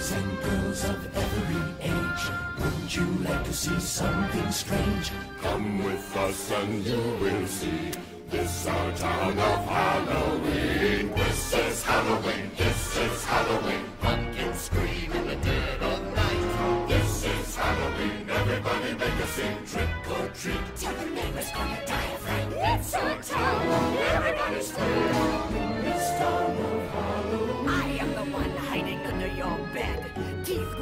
Boys and girls of every age, wouldn't you like to see something strange? Come with us and you will see. This our town of Halloween. This is Halloween. This is Halloween. Pumpkins scream in the dead of night. This is Halloween. Everybody make a scene. Trick or treat. Tell the neighbors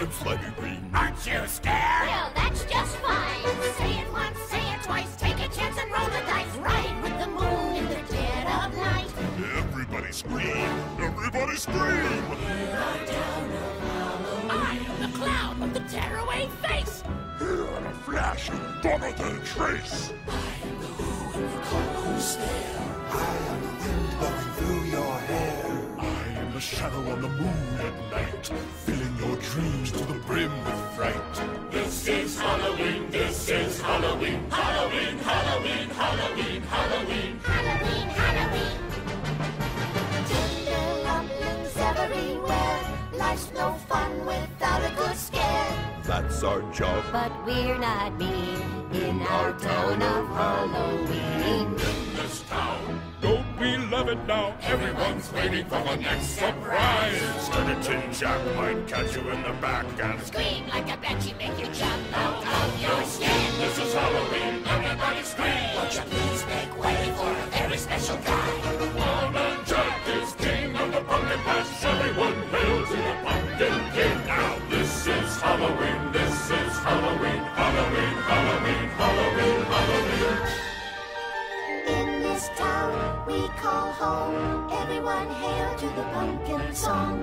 And black. And slimy green. Aren't you scared? Well, that's just fine. Say it once, say it twice. Take a chance and roll the dice. Ride with the moon in the dead of night. Everybody scream. Everybody scream. I am the clown with the tearaway face. Here in a flash, gonna the trace. There? I am the wind blowing through your hair. I am the shadow on the moon at night, dreams to the brim with fright. This is Halloween, this is Halloween, Halloween, Halloween, Halloween, Halloween. Halloween, Halloween. Tender rumblings everywhere. Life's no fun without a good scare. That's our job. But we're not mean in our town of Halloween. In this town, Don't we love it now? everyone's waiting for the next surprise. Instead of Tin Jack might catch you in the back and Scream like a banshee, make you jump out of your skin. This is Halloween, everybody scream. Won't you please make way for a very special guy? call home. Everyone hail to the pumpkin song.